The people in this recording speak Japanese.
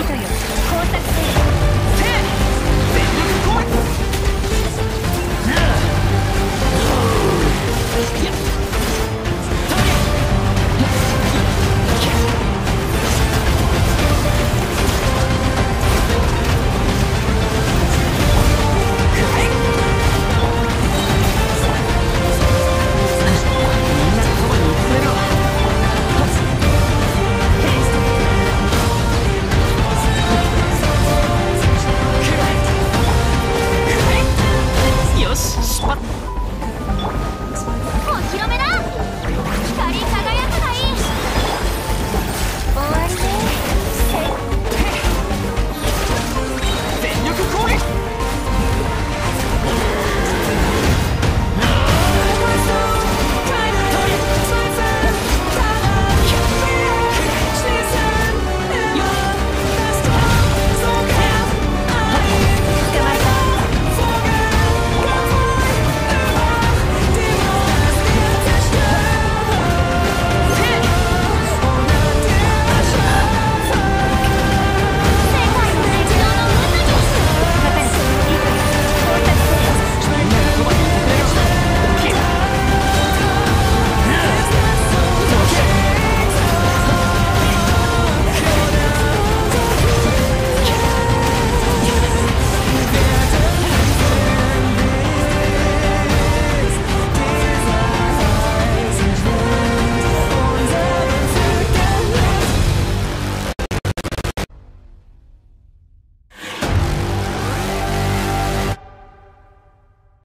いとよ。